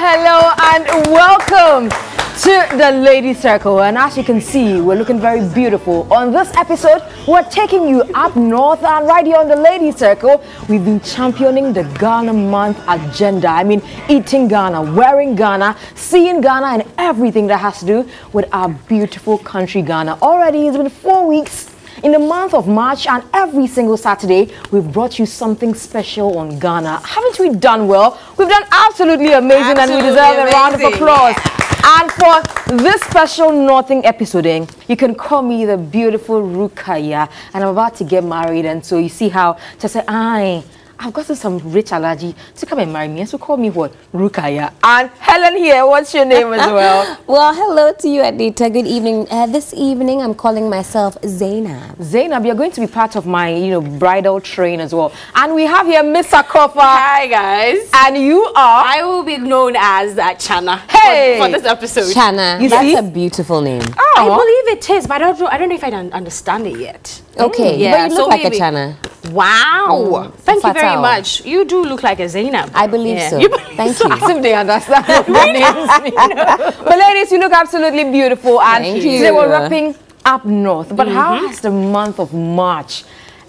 hello, and welcome to the Lady Circle. And as you can see, we're looking very beautiful. On this episode, we're taking you up north, and right here on the Lady Circle, we've been championing the Ghana Month agenda. I mean, eating Ghana, wearing Ghana, seeing Ghana, and everything that has to do with our beautiful country, Ghana. Already, it's been four weeks in the month of March and every single Saturday, we've brought you something special on Ghana. Haven't we done well? We've done absolutely amazing Absolutely and we deserve a round of amazing, applause. And for this special nothing episode, you can call me the beautiful Rukaya. And I'm about to get married, and so you see how to say, aye. I've gotten some rich allergy to come and marry me, and so call me what? Rukaya. And Helen here, what's your name as well? Well, hello to you, Adita. Good evening. Uh, this evening, I'm calling myself Zainab. Zainab, you're going to be part of my, you know, bridal train as well. And we have here Miss Akofa. Hi guys. And you are. I will be known as uh, Chana Hey! for, for this episode. Chana. You That's see? a beautiful name. Oh. I believe it is, but I don't know. I don't know if I don't understand it yet. Okay, mm, yeah, but you so look like maybe- a Chana. Wow! Mm, Thank you very much. You do look like a Zainab. I believe Yeah. so. You believe Thank so? you. As if they understand what the names mean. But ladies, you look absolutely beautiful. And Thank today we're wrapping up north. But how mm-hmm. has the month of March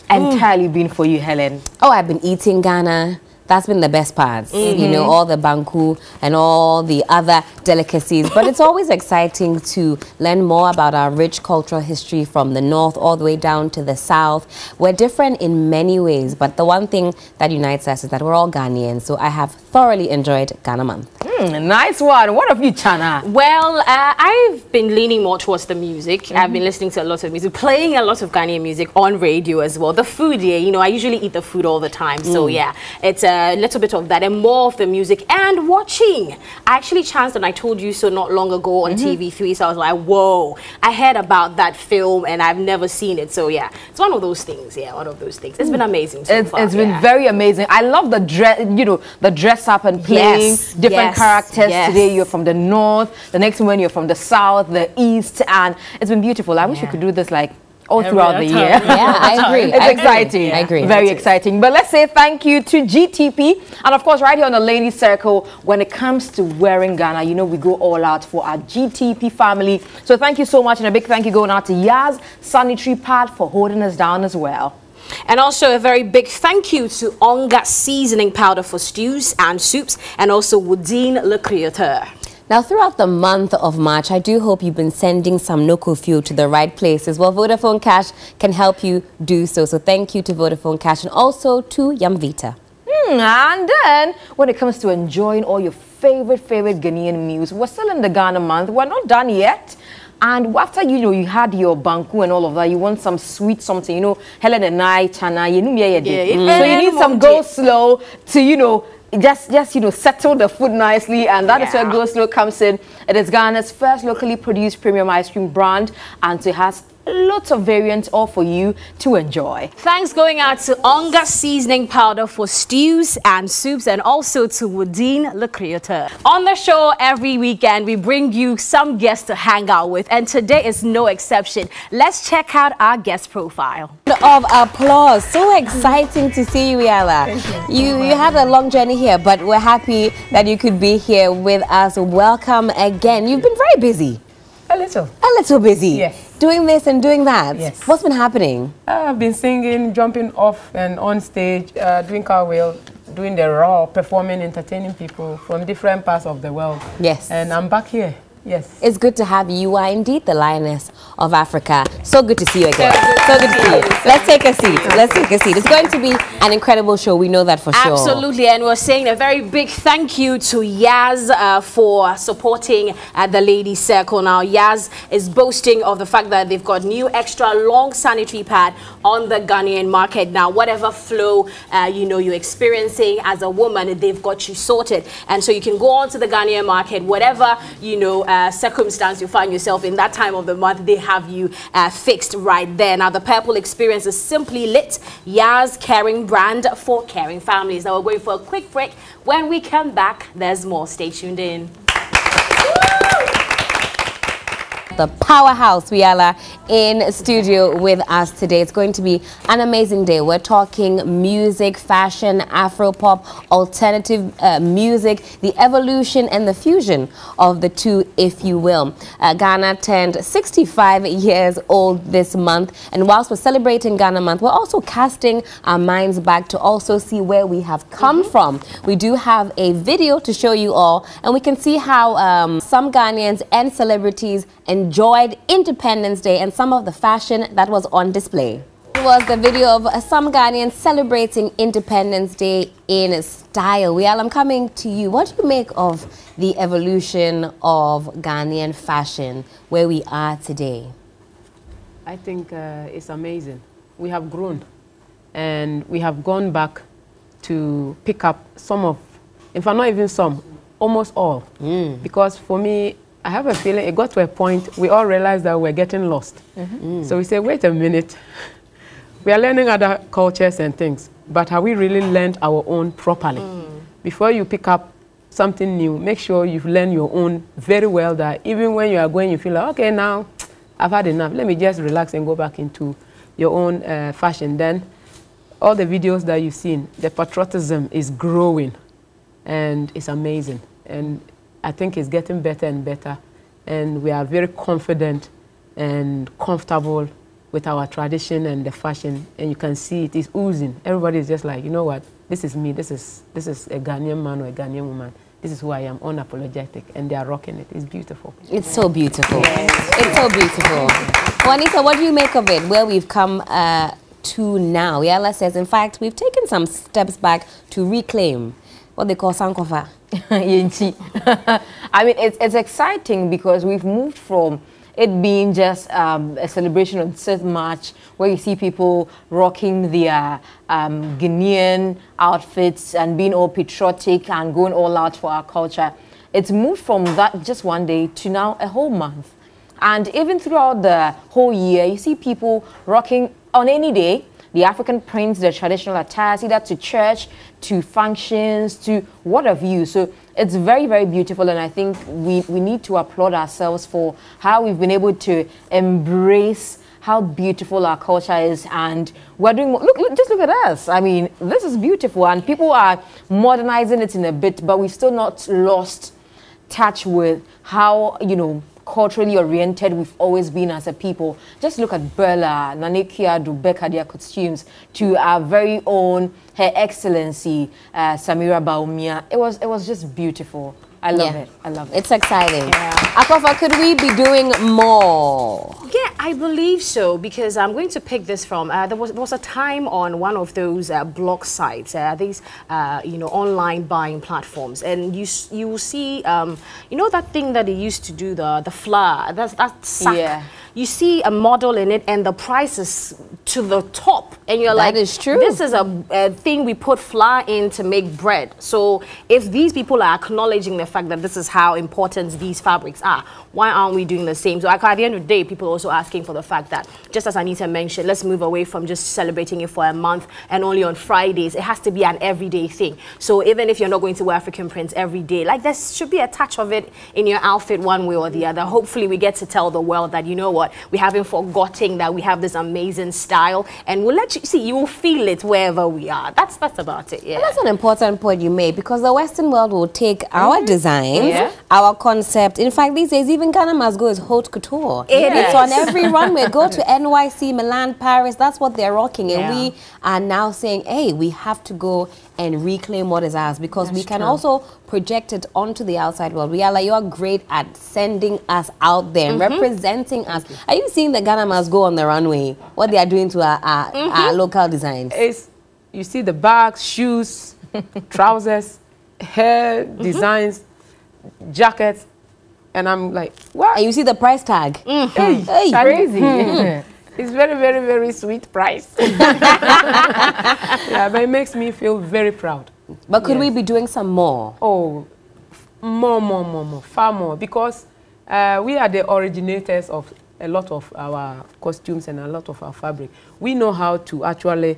entirely mm. been for you, Helen? Oh, I've been eating Ghana. That's been the best part. You know, all the banku and all the other delicacies. But it's always exciting to learn more about our rich cultural history from the north all the way down to the south. We're different in many ways, but the one thing that unites us is that we're all Ghanaians. So I have thoroughly enjoyed Ghana Month. Hmm, nice one. What of you, Chana? Well, uh, I've been leaning more towards the music. I've been listening to a lot of music, playing a lot of Ghanaian music on radio as well. The food, yeah, you know, I usually eat the food all the time. So, yeah, it's a little bit of that and more of the music and watching. I actually chanced and I told you so not long ago on mm-hmm. TV3. So I was like, whoa, I heard about that film and I've never seen it. So, yeah, it's one of those things. Yeah, one of those things. It's been mm. amazing so It's, far. it's been very amazing. I love the dress, you know, the dress up and playing Yes, different yes, characters. yes. Today you're from the north, the next one you're from the south, the east, and it's been beautiful. I wish we could do this like all Every throughout the year. Yeah, I agree. It's I agree. exciting. I agree. Very exciting. But let's say thank you to GTP. And of course, right here on the Ladies Circle, when it comes to wearing Ghana, you know, we go all out for our GTP family. So thank you so much. And a big thank you going out to Yaz Sanitary Pad for holding us down as well. And also a very big thank you to Onga seasoning powder for stews and soups and also Woodine Le Créateur. Now, throughout the month of March, I do hope you've been sending some Noco fuel to the right places. Well, Vodafone Cash can help you do so. So thank you to Vodafone Cash and also to Yumvita. Hmm, and then when it comes to enjoying all your favorite, favorite Ghanaian meals, we're still in the Ghana month. We're not done yet. And after you know you had your banku and all of that, you want some sweet something. You know, Helen and I, Chana, you know, yeah, yeah, Yeah, yeah. yeah. So you need some go slow to you know just just you know settle the food nicely, and that is Yeah. where go slow comes in. It is Ghana's first locally produced premium ice cream brand, and so it has lots of variants all for you to enjoy. Thanks going out to Onga seasoning powder for stews and soups and also to Woodine Le Créateur. On the show every weekend, we bring you some guests to hang out with and today is no exception. Let's check out our guest profile. Of applause. So exciting to see you, Yala. You, you had a long journey here, but we're happy that you could be here with us. Welcome again. You've been very busy. A little. A little busy. Yes. Doing this and doing that. Yes. What's been happening? I've been singing, jumping off and on stage, uh, doing cartwheel, doing the raw, performing, entertaining people from different parts of the world. Yes. And I'm back here. Yes. It's good to have you. You are indeed the lioness of Africa. So good to see you again. So good to see you. Let's take a seat. Let's take a seat. It's going to be an incredible show. We know that for sure. Absolutely, and we're saying a very big thank you to Yaz uh, for supporting uh, the Ladies Circle. Now, Yaz is boasting of the fact that they've got new extra long sanitary pad on the Ghanaian market. Now, whatever flow uh, you know you're experiencing as a woman, they've got you sorted, and so you can go on to the Ghanaian market, whatever you know uh, circumstance you find yourself in that time of the month, they have you uh, fixed right there. Now, the Purple Experience is simply lit. Yaz caring brand for caring families. Now, we're going for a quick break. When we come back, there's more. Stay tuned in. The powerhouse Wiyaala in studio with us today. It's going to be an amazing day. We're talking music, fashion, Afro-pop, alternative uh, music, the evolution and the fusion of the two, if you will. Uh, Ghana turned 65 years old this month, and whilst we're celebrating Ghana Month, we're also casting our minds back to also see where we have come mm -hmm. from. We do have a video to show you all, and we can see how um, some Ghanaians and celebrities enjoyed Independence Day and some of the fashion that was on display. It was the video of some Ghanaians celebrating Independence Day in style. Well, I'm coming to you. What do you make of the evolution of Ghanaian fashion where we are today? I think uh, it's amazing. We have grown and we have gone back to pick up some of, in fact, not even some, almost all. Mm. Because for me, I have a feeling it got to a point we all realized that we're getting lost. Mm -hmm. mm. So we say, wait a minute, we are learning other cultures and things, but have we really learned our own properly? Mm. Before you pick up something new, make sure you've learned your own very well that even when you are going, you feel like, okay, now I've had enough. Let me just relax and go back into your own uh, fashion. Then all the videos that you've seen, the patriotism is growing and it's amazing. And I think it's getting better and better. And we are very confident and comfortable with our tradition and the fashion. And you can see it is oozing. Everybody is just like, you know what, this is me, this is, this is a Ghanaian man or a Ghanaian woman. This is who I am, unapologetic, and they are rocking it. It's beautiful. It's so beautiful. Yes. It's so beautiful. Juanita, what do you make of it, where we've come uh, to now? Yala says, in fact, we've taken some steps back to reclaim what they call Sankofa. I mean, it's, it's exciting because we've moved from it being just um, a celebration on 6th March where you see people rocking their um, Guinean outfits and being all patriotic and going all out for our culture. It's moved from that just one day to now a whole month. And even throughout the whole year, you see people rocking on any day the African prints, the traditional attires, either to church, to functions, to what have you. So it's very, very beautiful. And I think we, we need to applaud ourselves for how we've been able to embrace how beautiful our culture is and we're doing look, look just look at us i mean this is beautiful and people are modernizing it in a bit but we've still not lost touch with how you know culturally oriented we've always been as a people. Just look at Bella, Nanikia, Dubeka, their costumes, to our very own Her Excellency, uh, Samira Bawumia. It was, it was just beautiful. I love yeah. it. I love it. It's exciting. Yeah. Akofa, could we be doing more? Yeah, I believe so because I'm going to pick this from. Uh, there was was a time on one of those uh, blog sites, uh, these uh, you know online buying platforms, and you you will see um, you know that thing that they used to do the the flour that's that sack. Yeah you see a model in it and the price is to the top. And you're that like that is true. this is a, a, thing we put flour in to make bread. So if these people are acknowledging the fact that this is how important these fabrics are why aren't we doing the same? So like at the end of the day people are also asking for the fact that just as anita mentioned let's move away from just celebrating it for a month and only on fridays. It has to be an everyday thing. So even if you're not going to wear african prints every day like there should be a touch of it in your outfit one way or the other. Hopefully we get to tell the world that you know what we haven't forgotten that we have this amazing style, and we'll let you see. You will feel it wherever we are. That's that's about it. Yeah. And that's an important point you made because the Western world will take our mm -hmm. designs, yeah. our concept. In fact, these days even Ghana must go is haute couture. It it's on every runway. Go to NYC, Milan, Paris. That's what they're rocking, and yeah. we are now saying, hey, we have to go and reclaim what is ours because That's we can true. also project it onto the outside world. We are like, you are great at sending us out there, mm -hmm. representing us. Are you seeing the Ghana must go on the runway? What they are doing to our, our, mm -hmm. our local designs? It's, you see the bags, shoes, trousers, hair mm -hmm. designs, jackets, and I'm like, what? And you see the price tag. Mm. Hey, hey. crazy. It's very, very, very sweet price. yeah, but it makes me feel very proud. But could yes. we be doing some more? Oh, more, more, more, more, far more. Because uh, we are the originators of a lot of our costumes and a lot of our fabric. We know how to actually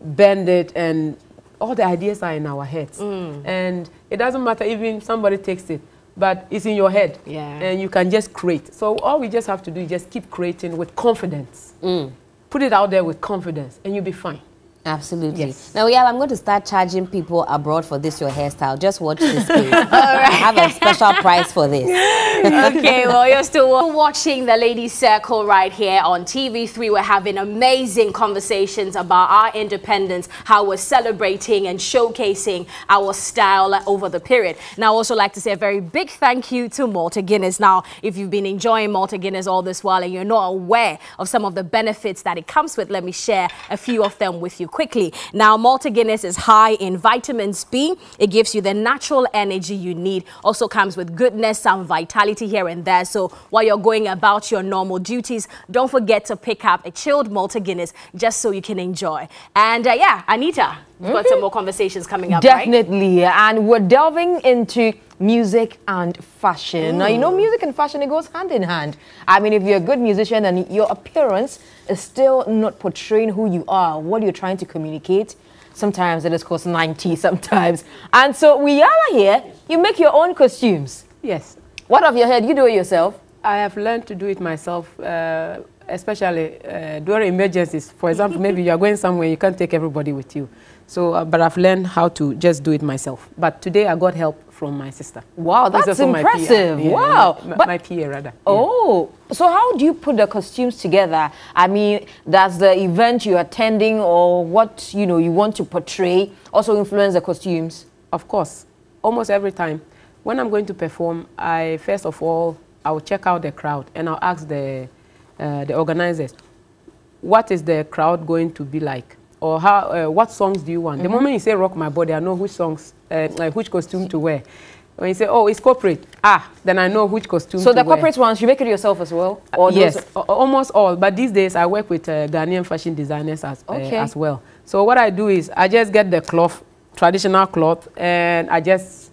bend it and all the ideas are in our heads. Mm. And it doesn't matter even somebody takes it. But it's in your head. Yeah. And you can just create. So all we just have to do is just keep creating with confidence. Mm. Put it out there with confidence, and you'll be fine. Absolutely. Yes. Now, yeah, I'm going to start charging people abroad for this your hairstyle. Just watch this space. I have a special price for this. okay, well, you're still watching the Ladies Circle right here on TV3. We're having amazing conversations about our independence, how we're celebrating and showcasing our style over the period. Now, I also like to say a very big thank you to Malta Guinness. Now, if you've been enjoying Malta Guinness all this while and you're not aware of some of the benefits that it comes with, let me share a few of them with you quickly. Now, Malta Guinness is high in vitamins B. It gives you the natural energy you need. Also comes with goodness some vitality here and there. So while you're going about your normal duties, don't forget to pick up a chilled Malta Guinness just so you can enjoy. And uh, yeah, Anita, we've got some more conversations coming up, right? Definitely. And we're delving into music and fashion. Now, you know, music and fashion, it goes hand in hand. I mean, if you're a good musician and your appearance is still not portraying who you are, what you're trying to communicate, sometimes it is called 90 sometimes. And so we are here, you make your own costumes. Yes. What of your head? You do it yourself. I have learned to do it myself, uh, especially uh, during emergencies. For example, maybe you are going somewhere, you can't take everybody with you. So, uh, but I've learned how to just do it myself. But today I got help from my sister. Wow, that's also my PA. impressive. Yeah, Wow. My, But- my PA rather. yeah. Oh, so how do you put the costumes together? I mean, does the event you're attending or what you know you want to portray also influence the costumes? Of course, almost every time. When I'm going to perform, I first of all, I'll check out the crowd and I'll ask the, uh, the organizers, what is the crowd going to be like? Or how, uh, what songs do you want? The moment you say rock my body, I know which songs, uh, like which costume to wear. When you say, oh, it's corporate, ah, then I know which costume So the wear. corporate ones, you make it yourself as well? Or those- yes, almost all. But these days, I work with uh, Ghanaian fashion designers as, uh, Okay. as well. So what I do is I just get the cloth, traditional cloth, and I just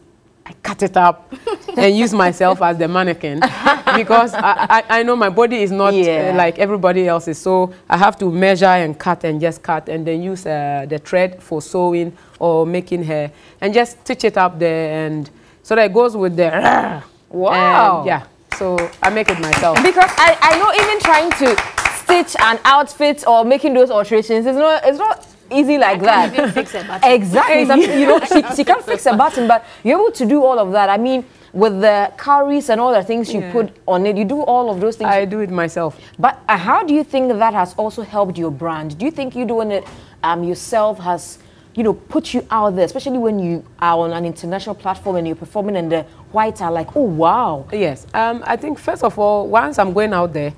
I cut it up and use myself as the mannequin because I, I, I know my body is not Yeah. uh, like everybody else's. So I have to measure and cut and just cut and then use uh, the thread for sewing or making hair and just stitch it up there and so that goes with the Wow. yeah. So I make it myself. Because I, I know even trying to stitch an outfit or making those alterations, it's not, it's not easy like that. even fix a button. Exactly. Some- you know, she, she can't fix a button, but you're able to do all of that. I mean, with the cowries and all the things you Yeah. put on it, you do all of those things. I do it myself. But uh, how do you think that has also helped your brand? Do you think you doing it um, yourself has, you know, put you out there, especially when you are on an international platform and you're performing and the whites are like, oh wow. Yes. Um, I think first of all, once I'm going out there,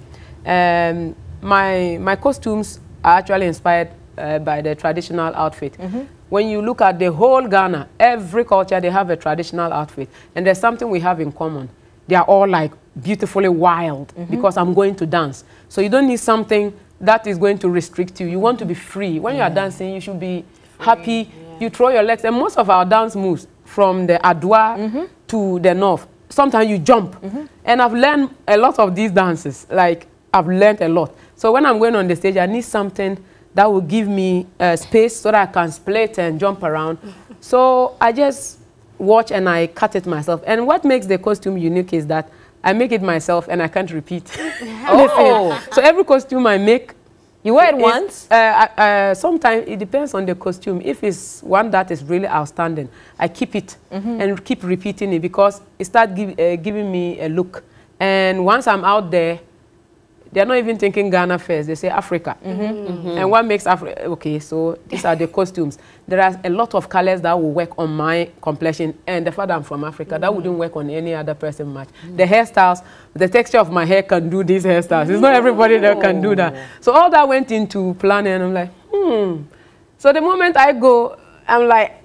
um, my my costumes are actually inspired uh, by the traditional outfit. Mm-hmm. When you look at the whole Ghana, every culture they have a traditional outfit, and there's something we have in common. They are all like beautifully wild mm-hmm. because I'm going to dance. So you don't need something that is going to restrict you. You want to be free. When you are dancing, you should be happy. You throw your legs, and most of our dance moves from the Adwa mm-hmm. to the north. Sometimes you jump, and I've learned a lot of these dances. Like I've learned a lot. So when I'm going on the stage, I need something that will give me uh, space so that I can split and jump around. so I just watch and I cut it myself. And what makes the costume unique is that I make it myself and I can't repeat. Oh. so every costume I make You wear it once? Uh, uh, sometimes it depends on the costume. If it's one that is really outstanding, I keep it and keep repeating it because it starts give, uh, giving me a look. And once I'm out there, they're not even thinking Ghana first. They say Africa. Mm-hmm. Mm-hmm. And what makes Africa? Okay, so these are the costumes. There are a lot of colors that will work on my complexion. And the fact that I'm from Africa, that mm-hmm. wouldn't work on any other person much. The hairstyles, the texture of my hair can do these hairstyles. It's not everybody that can do that. So all that went into planning. And I'm like, hmm. So the moment I go, I'm like,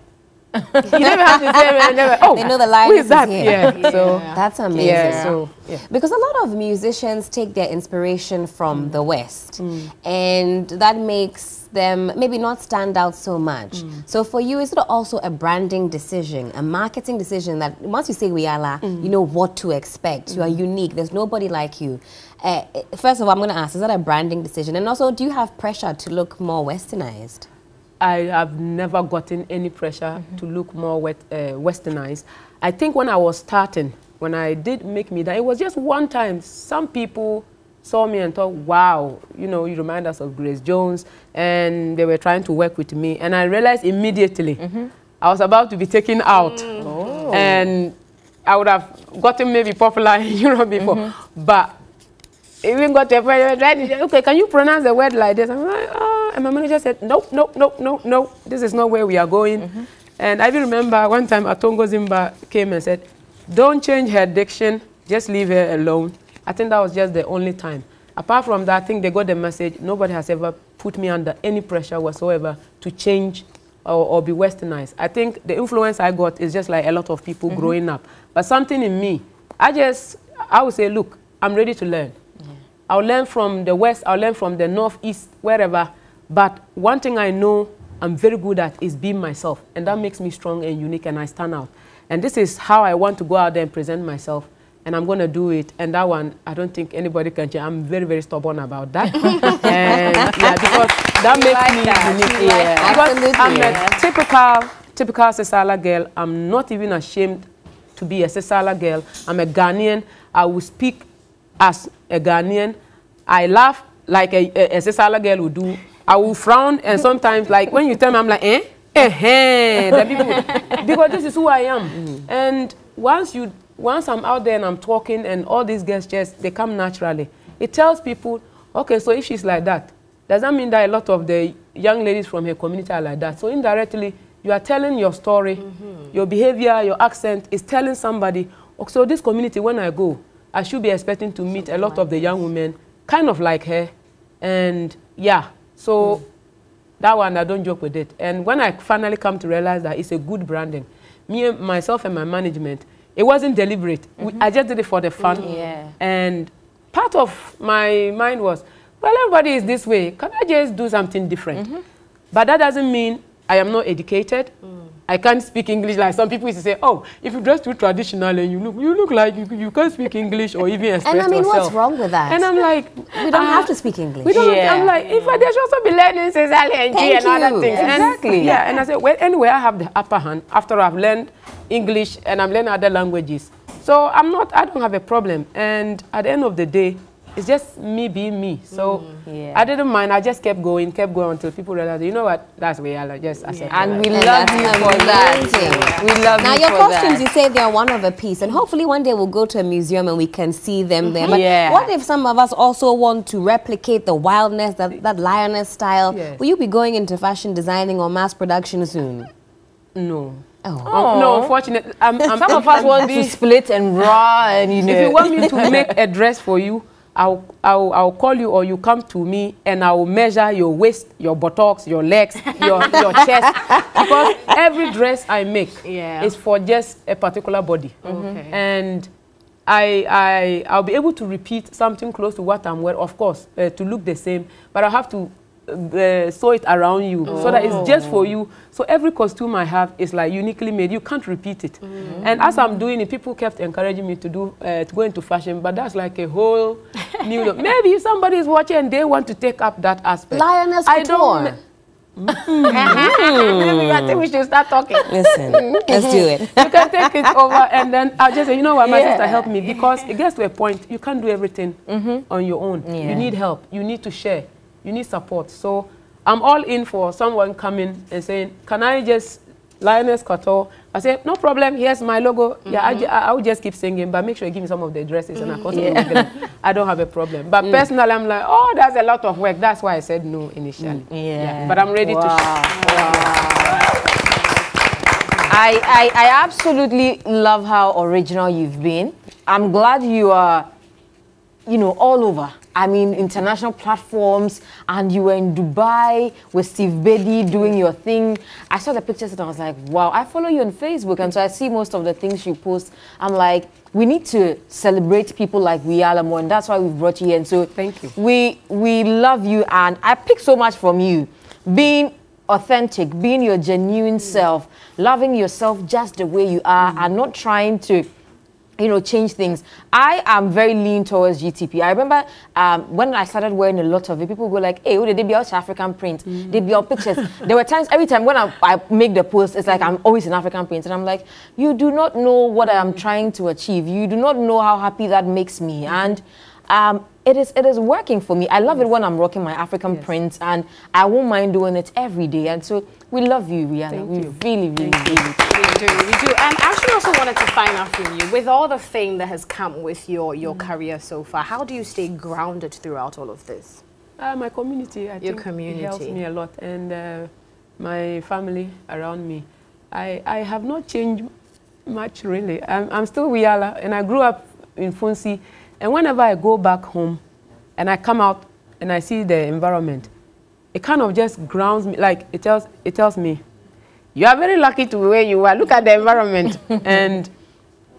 you never have to say, man, never, oh, They know the who lioness is is that? here. Yeah. So, That's amazing. yeah, so, yeah. Because a lot of musicians take their inspiration from mm. the West, mm. and that makes them maybe not stand out so much. Mm. So for you, is it also a branding decision, a marketing decision that once you say Wiyaala, you know what to expect? You are unique. There's nobody like you. Uh, first of all, I'm going to ask: Is that a branding decision? And also, do you have pressure to look more westernized? I have never gotten any pressure mm-hmm. to look more wet, uh, westernized. I think when I was starting, when I did make me that, it was just one time. Some people saw me and thought, wow, you know, you remind us of Grace Jones, and they were trying to work with me. And I realized immediately mm-hmm. I was about to be taken out. Mm. Oh. And I would have gotten maybe popular in Europe before. Mm-hmm. But even got to a point, where they tried to- okay, can you pronounce the word like this? I'm like, oh, and my manager said, nope, nope, nope, nope, nope, this is not where we are going. Mm-hmm. And I even remember one time Atongo Zimba came and said, don't change her diction, just leave her alone. I think that was just the only time. Apart from that, I think they got the message. Nobody has ever put me under any pressure whatsoever to change or, or be westernized. I think the influence I got is just like a lot of people mm-hmm. growing up. But something in me, I just, I would say, look, I'm ready to learn. I'll learn from the west, I'll learn from the north, east, wherever. But one thing I know I'm very good at is being myself. And that makes me strong and unique and I stand out. And this is how I want to go out there and present myself. And I'm going to do it. And that one, I don't think anybody can change. I'm very, very stubborn about that. and yeah, because that makes like me that. unique. You like Yeah. Because I'm a typical, typical Sisala girl. I'm not even ashamed to be a Sisala girl. I'm a Ghanaian. I will speak as a Ghanaian. I laugh like a, a, a Sisala girl would do. I will frown and sometimes like when you tell me, I'm like, eh? Eh, eh. The people, because this is who I am. And once you, once I'm out there and I'm talking and all these gestures, they come naturally. It tells people, okay, so if she's like that, does that mean that a lot of the young ladies from her community are like that? So indirectly, you are telling your story, your behavior, your accent is telling somebody, oh, so this community, when I go, I should be expecting to meet a lot of the young women, kind of like her. And yeah, so that one, I don't joke with it. And when I finally come to realize that it's a good branding, me, myself and my management, it wasn't deliberate. We, mm-hmm. I just did it for the fun. Yeah. And part of my mind was, well, everybody is this way. Can I just do something different? Mm-hmm. But that doesn't mean I am not educated. Mm. I can't speak English like some people used to say, oh, if you dress too traditional and you look, you look like you, you can't speak English or even express yourself. And I mean, yourself. what's wrong with that? And I'm like, we don't uh, have to speak English. we don't. Yeah. I'm like, if I, they should also be learning Cesare and G and other you. things. And- Exactly. yeah, and I said, well, anyway, I have the upper hand after I've learned English and I'm learning other languages. So I'm not. I don't have a problem. And at the end of the day, it's just me being me. So mm. yeah. I didn't mind. I just kept going, kept going until people realized, you know what, that's where I just accept And we And love you for that. We love Now you your costumes, that. you say they're one of a piece, and hopefully one day we'll go to a museum and we can see them there. Mm-hmm. But Yeah. what if some of us also want to replicate the wildness, that, that lioness style? Yes. Will you be going into fashion designing or mass production soon? No. Oh. Um, no, unfortunately, I'm, um, I'm, um, Some of us want to split and raw and you know. If you want me to make a dress for you, I'll, I'll, I'll call you or you come to me and I'll measure your waist, your buttocks, your legs, your, your chest. Because every dress I make Yeah. is for just a particular body. Okay. And I, I, I'll be able to repeat something close to what I'm wearing, of course, uh, to look the same, but I have to uh, sew it around you so that it's just for you. So every costume I have is like uniquely made. You can't repeat it. And as I'm doing it, people kept encouraging me to do uh, to go into fashion, but that's like a whole new. Maybe if somebody is watching and they want to take up that aspect. Lioness I couture. don't. Maybe I think we should start talking Listen, let's do it. you can take it over and then I'll just say, you know what, my Yeah. sister helped me because it gets to a point you can't do everything on your own. Yeah. You need help. You need to share. You need support. So I'm all in for someone coming and saying, can I just Lioness Couture? I said, no problem. Here's my logo. Yeah, I, mm-hmm. ju- I, will just keep singing, but make sure you give me some of the dresses and I mm, also I don't have a problem. But mm. personally, I'm like, oh, that's a lot of work. That's why I said no initially. Mm, yeah. But I'm ready to. Wow. I, I, I absolutely love how original you've been. I'm glad you are, you know, all over. I mean, international platforms, and you were in Dubai with Steve Bedi doing your thing. I saw the pictures and I was like, wow, I follow you on Facebook, and so I see most of the things you post. I'm like, we need to celebrate people like we are, Lamo, and that's why we've brought you here. And so, Thank you. We we love you, and I pick so much from you, being authentic, being your genuine self, loving yourself just the way you are, and not trying to you know, change things. I am very lean towards GTP. I remember um, when I started wearing a lot of it, people were like, hey, oh, they be out African print. Mm. They be out pictures. there were times, every time when I, I make the post, it's like I'm always in African print. And I'm like, you do not know what I am trying to achieve. You do not know how happy that makes me. And um, it is it is working for me. I love it when I'm rocking my African Yes. prints, and I won't mind doing it every day. And so we love you, Rihanna. Thank we you. really, really, really. We do, we do. And I actually also wanted to find out from you, with all the fame that has come with your, your Mm. career so far, how do you stay grounded throughout all of this? Uh, my community, I Your think it helps me a lot, and uh, my family around me. I, I have not changed much really. I'm, I'm still Wiyaala, and I grew up in Funsi, and whenever I go back home, and I come out and I see the environment, it kind of just grounds me. Like it tells it tells me, you are very lucky to be where you are. Look at the environment and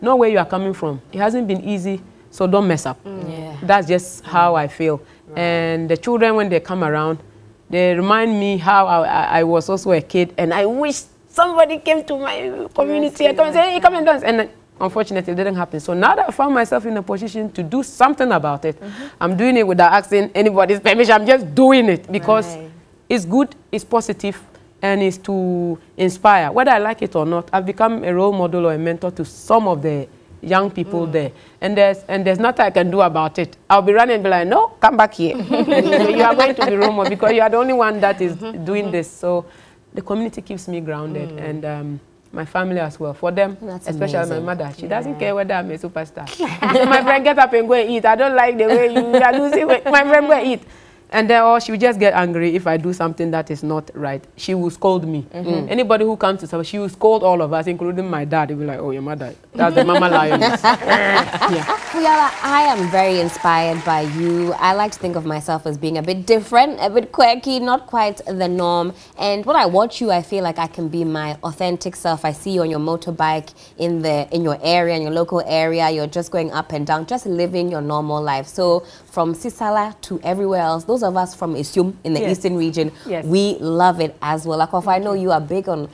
know where you are coming from. It hasn't been easy, so don't mess up. Mm. Yeah. That's just how I feel. And the children, when they come around, they remind me how I, I, was also a kid, and I wish somebody came to my community and come and say, "Hey, come and dance." And unfortunately, it didn't happen. So now that I found myself in a position to do something about it, mm-hmm. I'm doing it without asking anybody's permission. I'm just doing it because Right. it's good, it's positive, and it's to inspire. Whether I like it or not, I've become a role model or a mentor to some of the young people mm. there. And there's and there's nothing I can do about it. I'll be running and be like, no, come back here. you are going to be role model because you are the only one that is mm-hmm. doing mm-hmm. this. So the community keeps me grounded mm. and um, my family as well. For them, That's especially amazing. my mother, she doesn't care whether I'm a superstar. so my friend, get up and go and eat. I don't like the way you are losing weight. My friend, go and eat. And then, or she will just get angry if I do something that is not right. She will scold me. Mm-hmm. Mm. Anybody who comes to her, she will scold all of us, including my dad. He'll be like, oh, your mother, that's the mama lioness. yeah. Fuyala, I am very inspired by you. I like to think of myself as being a bit different, a bit quirky, not quite the norm. And when I watch you, I feel like I can be my authentic self. I see you on your motorbike in the in your area, in your local area. You're just going up and down, just living your normal life. So from Sisala to everywhere else, those of us from Isium in the Yes. eastern region, Yes. we love it as well. Like, I know you are big on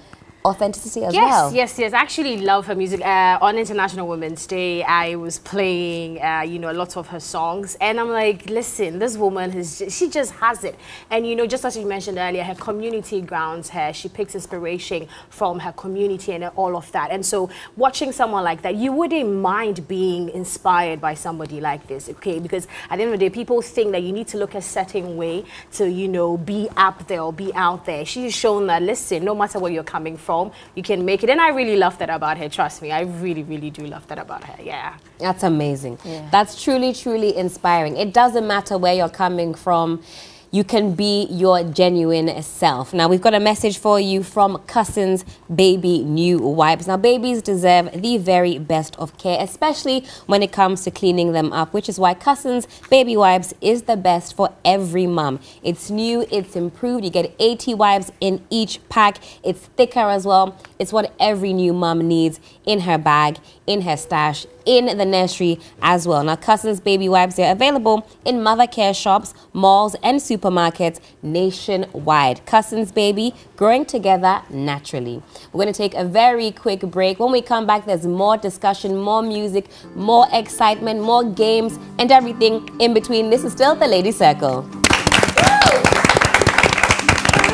authenticity as Yes, well. yes, yes. I actually love her music. Uh, on International Women's Day, I was playing, uh, you know, lots of her songs, and I'm like, listen, this woman has, she just has it. And you know, just as you mentioned earlier, her community grounds her. She picks inspiration from her community and all of that. And so, watching someone like that, you wouldn't mind being inspired by somebody like this, okay? Because at the end of the day, people think that you need to look a certain way to, you know, be up there or be out there. She's shown that, listen, no matter where you're coming from, you can make it. And I really love that about her. Trust me, I really, really do love that about her. Yeah. That's amazing. That's truly, truly inspiring. It doesn't matter where you're coming from. You can be your genuine self. Now, we've got a message for you from Cussons Baby New Wipes. Now, babies deserve the very best of care, especially when it comes to cleaning them up, which is why Cussons Baby Wipes is the best for every mum. It's new, it's improved. You get 80 wipes in each pack. It's thicker as well. It's what every new mum needs in her bag, in her stash, in the nursery as well. Now, Cussons Baby Wipes, they're available in mother care shops, malls, and supermarkets nationwide. Cussons Baby, growing together naturally. We're going to take a very quick break. When we come back, there's more discussion, more music, more excitement, more games, and everything in between. This is still the Lady Circle.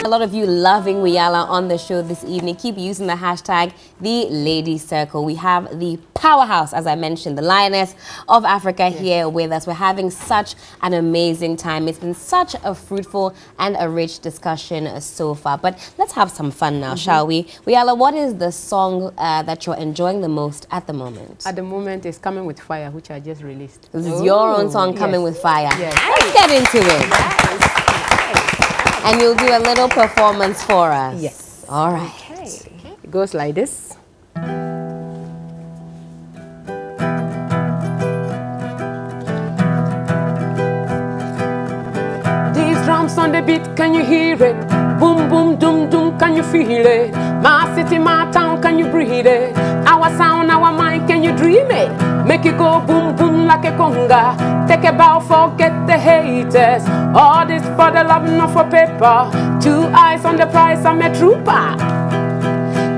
A lot of you loving Wiyaala on the show this evening. Keep using the hashtag the Lady Circle. We have the powerhouse, as I mentioned, the lioness of Africa here with us. We're having such an amazing time. It's been such a fruitful and a rich discussion so far. But let's have some fun now, shall we? Wiyaala, what is the song uh, that you're enjoying the most at the moment? At the moment, it's coming with fire, which I just released. This is your own song, Coming Yes. with Fire. Yes. Let's get into it. And you'll do a little performance for us. Yes. All right. Okay. It goes like this. drums on the beat, can you hear it? Boom, boom, doom, doom, can you feel it? My city, my town, can you breathe it? Our sound, our mind, can you dream it? Make it go boom, boom like a conga. Take a bow, forget the haters. All this for the love, not for paper. Two eyes on the prize, I'm a trooper.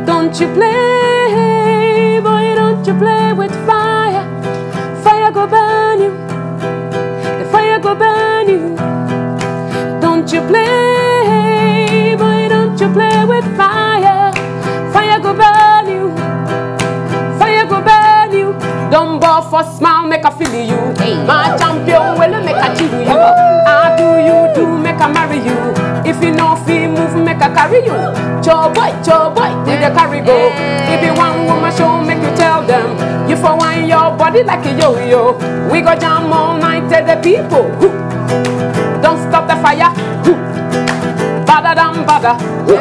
Don't you play, boy, don't you play with fire. Fire go burn you. The fire go burn you don't you play, boy, don't you play with fire. Fire go burn you, fire go burn you. Don't bore for smile, make a feel you. My champion will make a chill you. I do you do, make a marry you. If you know feel move, make a carry you. Cho boy, cho boy, with the carry go. If you want woman show, make you tell them. You for wine your body like a yo-yo. We go jam all night, tell the people. Woo. Don't stop the fire. Hoo. Badder than badder. Hoo.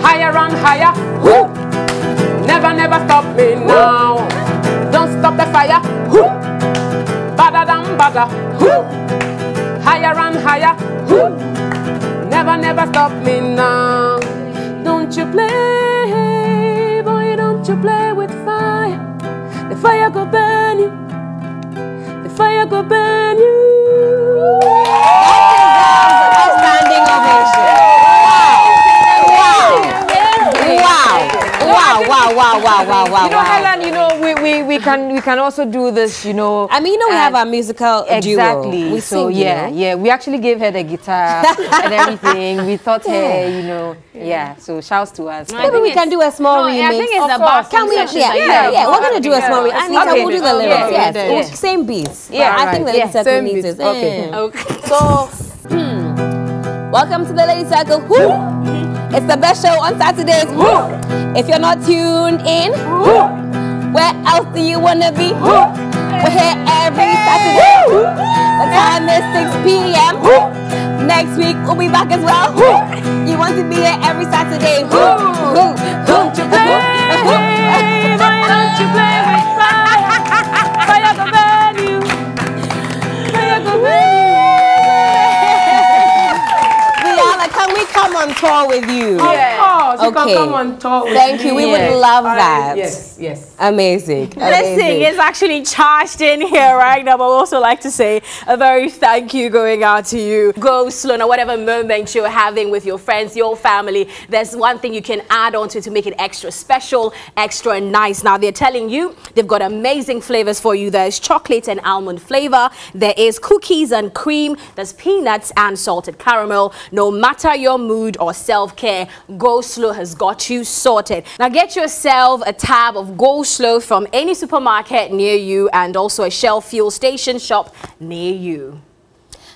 Higher and higher. Hoo. Never, never stop me now. Don't stop the fire. Hoo. Badder than badder. Hoo. Higher and higher. Hoo. Never, never stop me now. Don't you play, boy, don't you play with fire. The fire go burn you. The fire go burn Wow. Wow. Wow. Wow. You know, Wow. Helen, you know, we, we, we can we can also do this, you know. I mean, you know, we have our musical duo. Exactly. We so sing, you yeah, know. yeah. We actually gave her the guitar and everything. We thought her, you know, yeah. So shouts to us. I Maybe we can do a small No, remix. I think it's Of the Can we? session Yeah, that yeah, yeah. We're gonna do a small. Yeah. Anita, Okay. we'll do the lyrics. yeah, Yes, yeah, We'll- yeah. same beats. Yeah, I think the right. Lady Circle Same needs beats. it. Okay. Mm. Okay. So, hmm. welcome to the Lady Circle. Woo! It's the best show on Saturdays. Woo! If you're not tuned in, where else do you wanna be? We're here every Saturday. The time is 6 p.m. Next week we'll be back as well. You want to be here every Saturday? Don't you Play, don't you play on tour with you? Of course, you Okay. can come on tour with Thank you. me. We would love I- that. Yes, yes. Amazing. Listen, Amazing. it's actually charged in here right now. But I would also like to say a very thank you going out to you. Go slow now, whatever moment you're having with your friends, your family. There's one thing you can add on to it to make it extra special, extra nice. Now they're telling you they've got amazing flavors for you. There's chocolate and almond flavor. There is cookies and cream. There's peanuts and salted caramel. No matter your mood or self-care, Go Slow has got you sorted. Now get yourself a tab of Go Slow from any supermarket near you and also a Shell fuel station shop near you.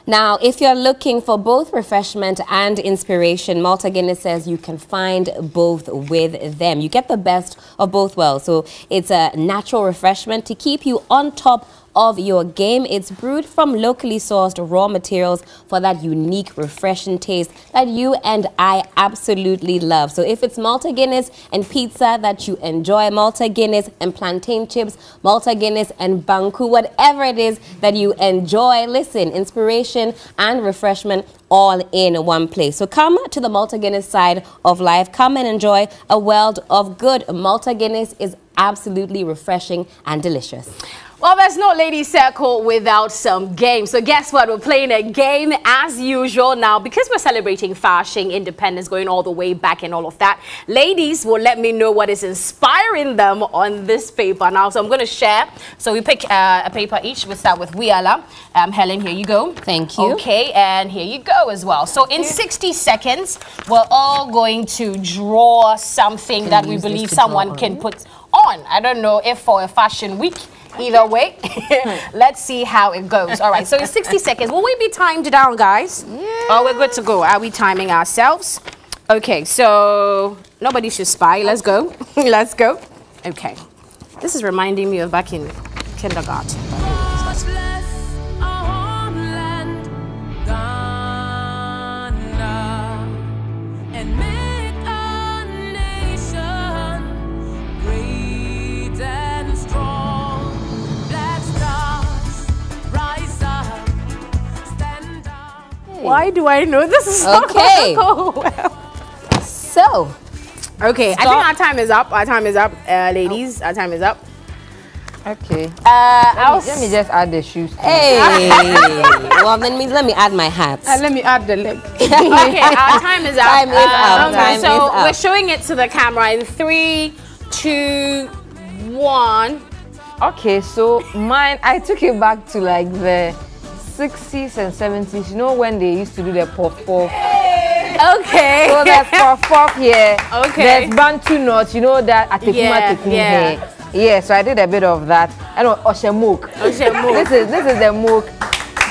Now, if you're looking for both refreshment and inspiration, Malta Guinness says you can find both with them. You get the best of both worlds. So it's a natural refreshment to keep you on top of your game. It's brewed from locally sourced raw materials for that unique, refreshing taste that you and I absolutely love. So if it's Malta Guinness and pizza that you enjoy, Malta Guinness and plantain chips, Malta Guinness and Banku, whatever it is that you enjoy, listen, inspiration and refreshment all in one place. So come to the Malta Guinness side of life. Come and enjoy a world of good. Malta Guinness is absolutely refreshing and delicious. Well, there's no Lady Circle without some games. So guess what? We're playing a game as usual now because we're celebrating fashion, independence, going all the way back and all of that. Ladies will let me know what is inspiring them on this paper now. So I'm going to share. So we pick uh, a paper each. We start with Wiyaala. Um, Helen, here you go. Thank you. Okay, and here you go as well. So in 60 seconds, we're all going to draw something that we believe someone can put on. I don't know if for a fashion week. Either way, let's see how it goes. All right, so in 60 seconds, will we be timed down, guys? Yeah. Oh, we're good to go. Are we timing ourselves? Okay, so nobody should spy. Let's go. let's go. Okay. This is reminding me of back in kindergarten. Why do I know this is Okay. so well? So, Okay, I think our time is up. Our time is up, uh, ladies. Our time is up. Okay. Uh, Let me, let me just add the shoes. hey. well, then me, let me add my hat. Uh, let me add the leg. okay, our time is up. Time is up, Um, time so is up. we're showing it to the camera in three, two, one. Okay, so mine, I took it back to like the 60s and 70s. You know when they used to do the puff puff. Okay. So there's puff puff here. Okay. There's bantu knots. You know that atekuma Yeah, atekuma yeah. here. Yeah, so I did a bit of that. And Oshemook. Oshemook. This is this is the mook.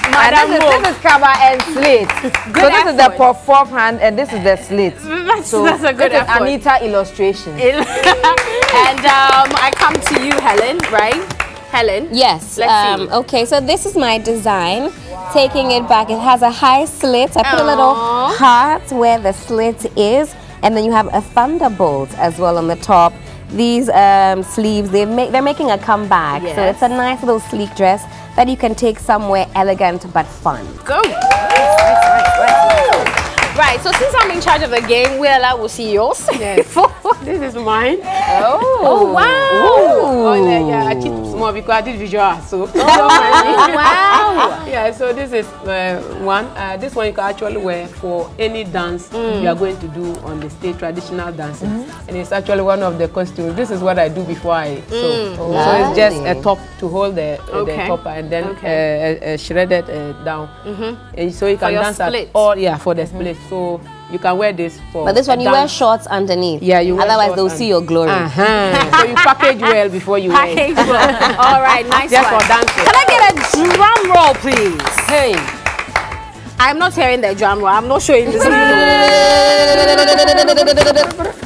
And Madam this, is, this is cover and slate. so this is the effort. for fourth hand and this is the slate. That's, So that's a good this is. Anita illustration. and um, I come to you, Helen, right? Helen. Yes. Let's um, see. Okay, so this is my design. Taking it back, it has a high slit. I put a little heart where the slit is, and then you have a thunderbolt as well on the top. These um, sleeves, they make, they're making a comeback. So it's a nice little sleek dress that you can take somewhere elegant but fun. Go. Right, so since I'm in charge of the game, well, I will see yours. Yes. this is mine. oh, oh wow. Oh, yeah, yeah, Small because I did visual, so. wow. yeah, so this is uh, one. Uh, this one you can actually wear for any dance you are going to do on the stage, traditional dancing. And it's actually one of the costumes. This is what I do before I sew. So it's just a top to hold the, uh, Okay. the topper and then Okay. uh, uh, uh, shredded down. And so you can dance split. at all, yeah, for the split. So you can wear this for But this one, you wear shorts underneath. Yeah, you wear Otherwise, they'll see your glory. Uh-huh. so you package well before you wear it. Package well. All right, nice Just one. for dancing. Can I get a drum roll, please? Hey. I'm not hearing the drum roll. I'm not showing this.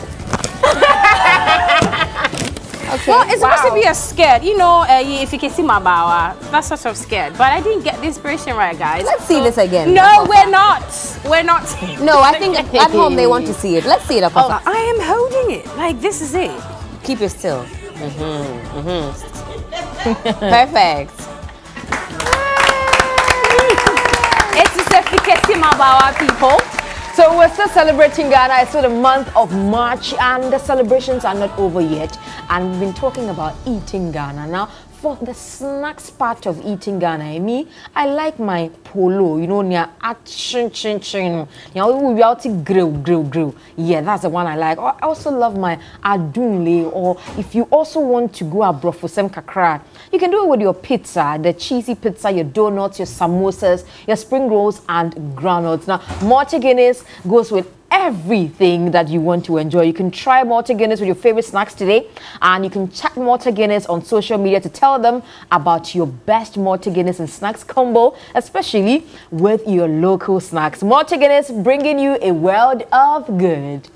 Well, it's supposed to be a skirt. You know, uh, if you can see my bow, that's sort of skirt. But I didn't get the inspiration right, guys. Let's see this again. No, we're not. We're not. No, I think at home they want to see it. Let's see it, Akofa. I am holding it. Like, this is it. Keep it still. Mm-hmm, Perfect. It's a certificate, Mabawa people. So we're still celebrating Ghana. It's still the month of March and the celebrations are not over yet. And we've been talking about eating Ghana. Now, for the snacks part of eating Ghana, eh? me, I like my polo, you know, near chin chin we out to grill, grill, grill. Yeah, that's the one I like. Or I also love my adunle. Or if you also want to go abroad for some kakra, you can do it with your pizza, the cheesy pizza, your donuts, your samosas, your spring rolls, and granules. Now, Malta Guinness goes with everything that you want to enjoy. You can try Malta Guinness with your favorite snacks today, and you can chat Malta Guinness on social media to tell them about your best Malta Guinness and snacks combo, especially with your local snacks. Malta Guinness bringing you a world of good.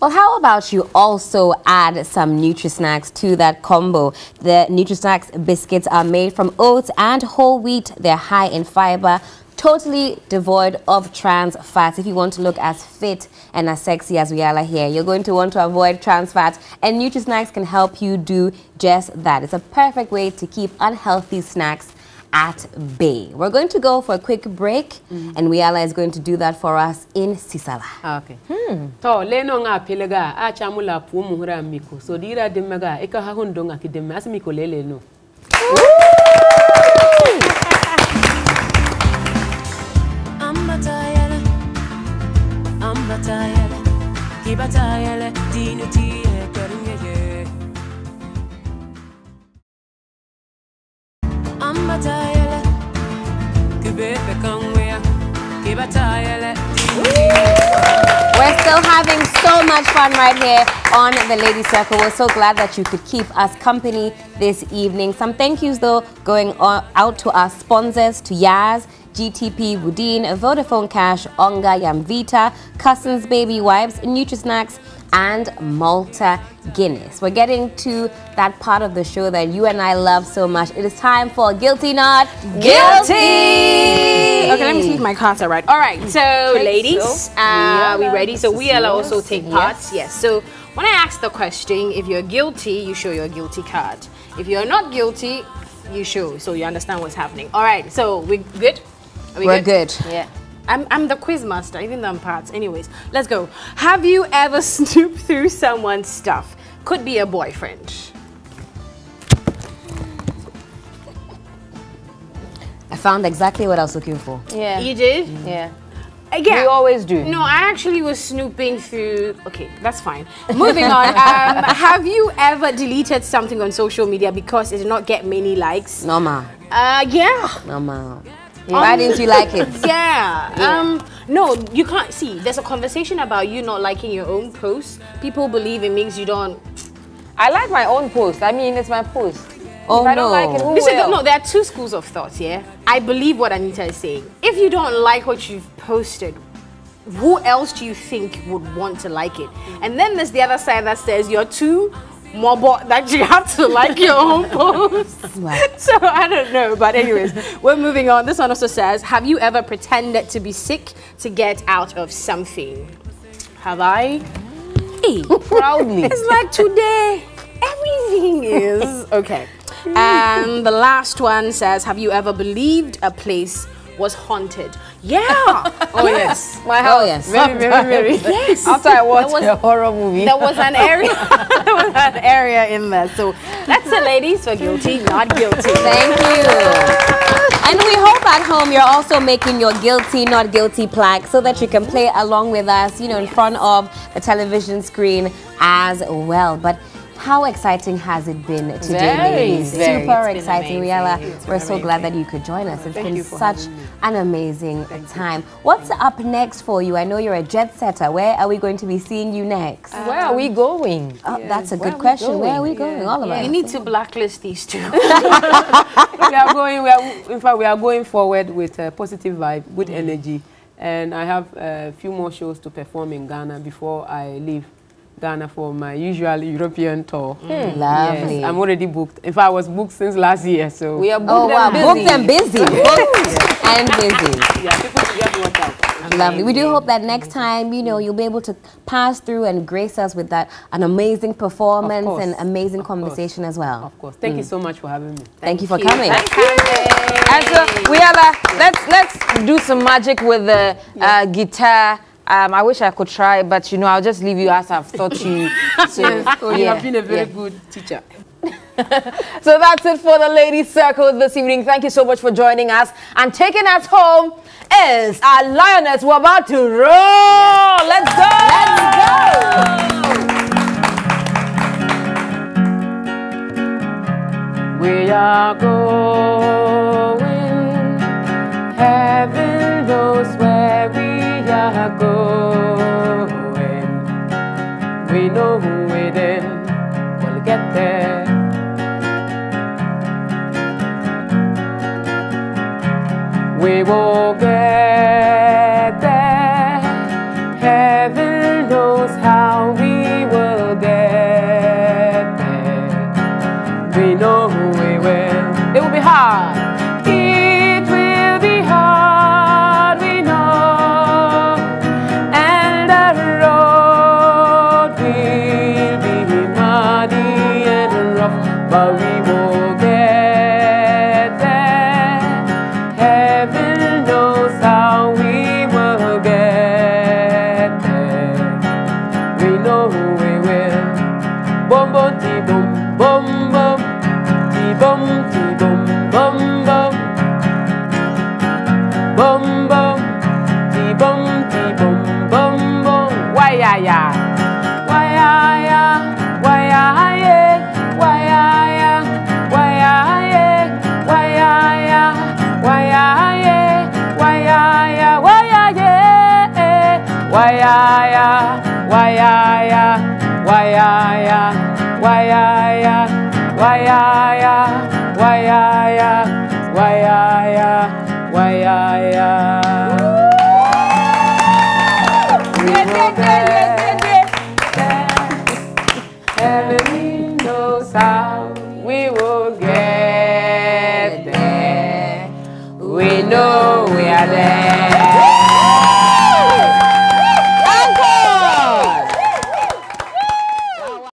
Well, how about you also add some Nutri-Snacks to that combo? The Nutri-Snacks biscuits are made from oats and whole wheat. They're high in fiber, totally devoid of trans fats. If you want to look as fit and as sexy as we are here, you're going to want to avoid trans fats. And Nutri-Snacks can help you do just that. It's a perfect way to keep unhealthy snacks at bay. We're going to go for a quick break, mm-hmm. and Wiyaala is going to do that for us in Sisala. Okay. To leno nga pilega a chamula pu muhura miko. So dira dimmaga eka ha hundo nga kidemme as We're still having so much fun right here on the Lady Circle. We're so glad that you could keep us company this evening. Some thank yous though going out to our sponsors, to Yaz, GTP, Woodin, Vodafone Cash, Onga, Yamvita, Cussons Baby Wipes, Nutri-Snacks, and Malta Guinness. We're getting to that part of the show that you and I love so much. It is time for Guilty Not Guilty! Okay, let me see if my cards are right. All right, so ladies, uh, are we ready? So we will also take parts. Yes. So when I ask the question, if you're guilty, you show your guilty card. If you're not guilty, you show. So you understand what's happening. All right. So we good? Are we We're good. Yeah. I'm, I'm the quiz master, even though I'm parts. Anyways, let's go. Have you ever snooped through someone's stuff? Could be a boyfriend. I found exactly what I was looking for. Yeah. You did? Yeah. Again. We always do. No, I actually was snooping through. Okay, that's fine. Moving on. Um, have you ever deleted something on social media because it did not get many likes? Normal. Uh, yeah. Normal. Why didn't you like it? Yeah. Um, no, you can't see. There's a conversation about you not liking your own post. People believe it means you don't. I like my own post. I mean, it's my post. Oh if I don't no. like it, who Listen, will? no, there are two schools of thought here. I believe what Anita is saying. If you don't like what you've posted, who else do you think would want to like it? And then there's the other side that says you're too mobile that you have to like your own post. so I don't know. But anyways, we're moving on. This one also says, have you ever pretended to be sick to get out of something? Have I? Hey, Proudly. it's like today, everything is okay. And the last one says, Have you ever believed a place was haunted? Yeah. Oh, oh yes. My house. Oh yes. Very, very, very. Yes. After I watched was- a horror movie. There was an area. there was an area in there. So that's the ladies for guilty, not guilty. Thank you. And we hope at home you're also making your guilty, not guilty plaque so that you can play along with us, you know, in front of the television screen as well. But how exciting has it been today, Very, ladies? very. Super exciting. Wiyaala, we're so glad that you could join us. It's been such an amazing time. What's up next for you? I know you're a jet setter. Where are we going to be seeing you next? Um, Where are we going? Oh, that's a good are we question. Where are we going? going? All of You us. need to blacklist these two. we are going. We are, in fact, we are going forward with a positive vibe, good mm. energy, and I have a few more shows to perform in Ghana before I leave Ghana for my usual European tour. Hmm. Hmm. Lovely. Yes, I'm already booked. In fact, I was booked since last year. So We are booked Oh wow, and busy. booked and busy. Booked and busy. yeah, people should just watch out. Lovely. We do hope that next time, you know, you'll be able to pass through and grace us with that an amazing performance and amazing Of course. conversation as well. Of course. Thank you mm. so much for having me. Thank, you for coming. Thank you. And so we have a, let's let's do some magic with the uh, guitar. Um, I wish I could try, but you know, I'll just leave you as I've taught you. So, Oh, you have been a very yeah. good teacher. So that's it for the Ladies Circle this evening. Thank you so much for joining us. And taking us home is our lioness. We're about to roll. Let's go. We are going, heaven knows where we are going. We know we'll get there. We will get but we will